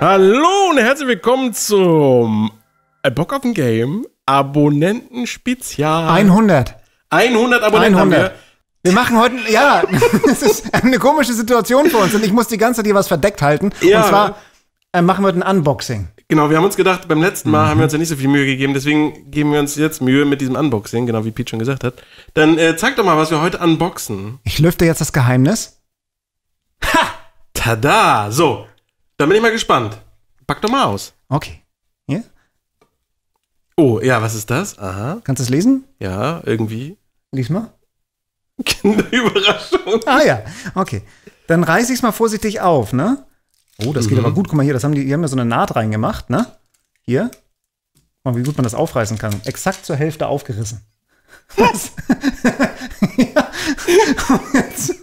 Hallo und herzlich willkommen zum äh, Bock auf ein Game Abonnenten-Spezial. 100. 100 Abonnenten 100. haben wir. Machen heute, ja, es ist eine komische Situation für uns und ich muss die ganze Zeit hier was verdeckt halten. Ja. Und zwar äh, machen wir heute ein Unboxing. Genau, wir haben uns gedacht, beim letzten Mal Mhm. haben wir uns ja nicht so viel Mühe gegeben, deswegen geben wir uns jetzt Mühe mit diesem Unboxing, genau wie Pete schon gesagt hat. Dann äh, zeig doch mal, was wir heute unboxen. Ich lüfte jetzt das Geheimnis. Tada! So, dann bin ich mal gespannt. Pack doch mal aus. Okay. Hier, Oh, ja, was ist das? Aha, kannst du es lesen? ja, irgendwie. Lies mal. Kinderüberraschung. Ah ja, okay. Dann reiße ich es mal vorsichtig auf, ne? Oh, das geht Mhm. aber gut. Guck mal hier, das haben die, die haben ja so eine Naht reingemacht, ne? Hier. Guck mal, wie gut man das aufreißen kann. Exakt zur Hälfte aufgerissen. Was? ja. Jetzt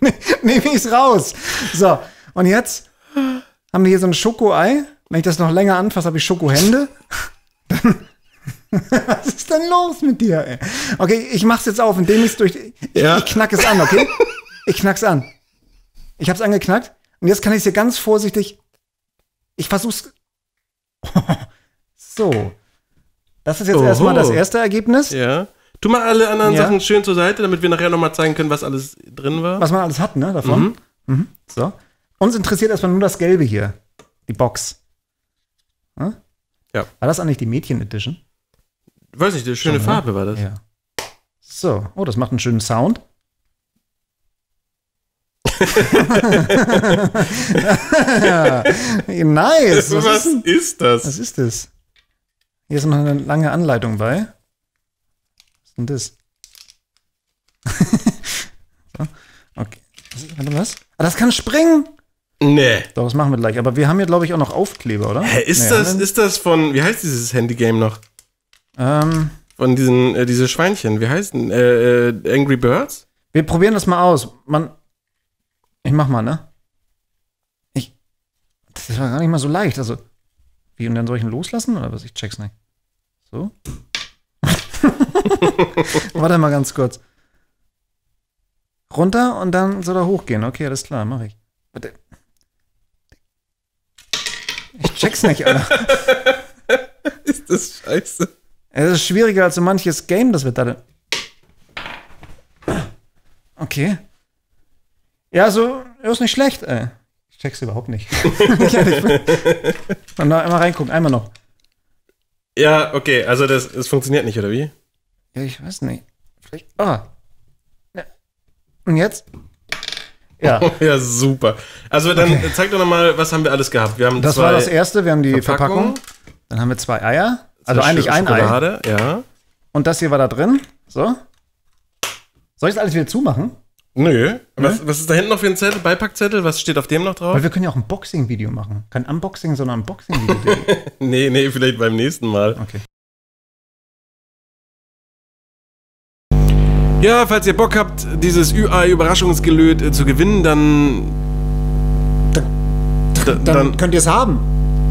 ne, nehme ich es raus. So, und jetzt haben wir hier so ein Schokoei. Wenn ich das noch länger anfasse, habe ich Schokohände. Was ist denn los mit dir, ey? Okay, ich mach's jetzt auf, indem ich's durch. Ich, Ja. ich knack es an, okay? Ich knack's an. Ich hab's angeknackt. Und jetzt kann ich es hier ganz vorsichtig. Ich versuch's. so. Das ist jetzt Oho. erstmal das erste Ergebnis, Ja. Tu mal alle anderen Ja. Sachen schön zur Seite, damit wir nachher nochmal zeigen können, was alles drin war. was man alles hat, ne, davon. Mhm. So. Uns interessiert erstmal nur das Gelbe hier. Die Box. Hm? Ja. War das eigentlich die Mädchen-Edition? Weiß nicht, eine schöne Schon, ne? Farbe war das. Ja. So. Oh, das macht einen schönen Sound. ja. Nice. Was, Was ist, ist das? was ist das? Hier ist noch eine lange Anleitung bei. Was ist denn das? so. Okay. Was? Ah, das kann springen. Nee. Doch, das machen wir gleich. Aber wir haben hier, glaube ich, auch noch Aufkleber, oder? Hä, ist Nee, das, ist das von, wie heißt dieses Handygame noch? Ähm, Von diesen, äh, diese Schweinchen, wie heißen? Äh, äh, Angry Birds? wir probieren das mal aus. Man, ich mach mal, ne? Ich, das war gar nicht mal so leicht. Also, wie, und dann soll ich ihn loslassen oder was? Ich check's nicht. So? Warte mal ganz kurz. Runter und dann soll er hochgehen. Okay, alles klar, mach ich. Warte. Ich check's nicht, Alter. Ist das scheiße? Es ist schwieriger als so manches Game, das wir da. Okay. Ja, so, ist nicht schlecht, ey. Ich check's überhaupt nicht. Und noch einmal reingucken, einmal noch. Ja, okay, also das, das funktioniert nicht, oder wie? Ja, ich weiß nicht. Vielleicht. Ah. Ja. Und jetzt? Ja. Ja, super. Also dann äh, zeig doch nochmal, was haben wir alles gehabt? Wir haben Das war das erste, wir haben die Verpackungen. Verpackung. Dann haben wir zwei Eier. Also zwei eigentlich ein Ei. Ja. Und das hier war da drin. So. Soll ich das alles wieder zumachen? Nö. Was, was ist da hinten noch für ein Zettel? Beipackzettel? Was steht auf dem noch drauf? Weil wir können ja auch ein Boxing-Video machen. Kein Unboxing, sondern ein Boxing-Video. Nee, nee, vielleicht beim nächsten Mal. Okay. Ja, falls ihr Bock habt, dieses UI-Überraschungsgelöt äh, zu gewinnen, dann, da- Dann, dann, könnt ihr es haben.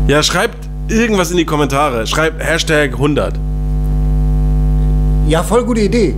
ja, schreibt irgendwas in die Kommentare. Schreibt Hashtag 100. Ja, voll gute Idee.